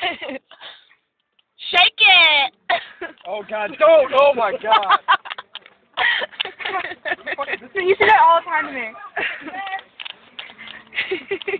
Shake it. Oh God, don't! Oh my God! you say that all the time to me.